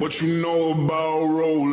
What you know about rolling?